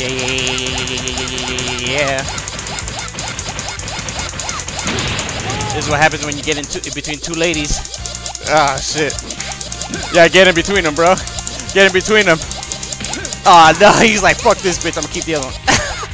Yeah, yeah, yeah, yeah, yeah. This is what happens when you get in, two, in between two ladies. Ah, shit. Yeah, get in between them, bro. Get in between them. Ah, oh, no, he's like, fuck this bitch, I'm gonna keep the other one.